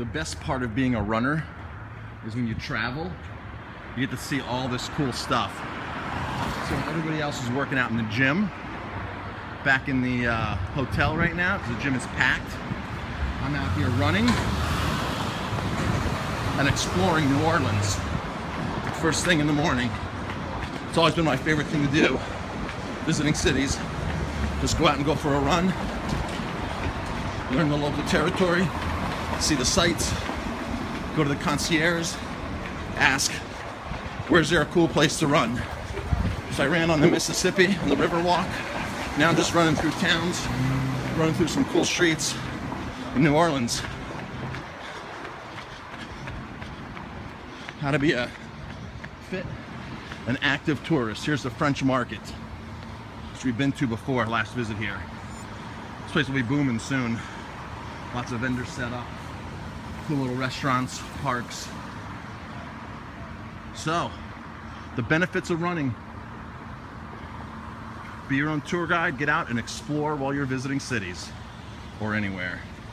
The best part of being a runner is when you travel, you get to see all this cool stuff. So everybody else is working out in the gym, back in the uh, hotel right now, because the gym is packed, I'm out here running and exploring New Orleans. First thing in the morning. It's always been my favorite thing to do, visiting cities. Just go out and go for a run, learn the local territory, see the sights, go to the concierge, ask, where's there a cool place to run? So I ran on the Mississippi on the Riverwalk. Now I'm just running through towns, running through some cool streets in New Orleans. How to be a fit and active tourist. Here's the French Market, which we've been to before, last visit here. This place will be booming soon. Lots of vendors set up, cool little restaurants, parks. So, the benefits of running. Be your own tour guide, get out and explore while you're visiting cities or anywhere.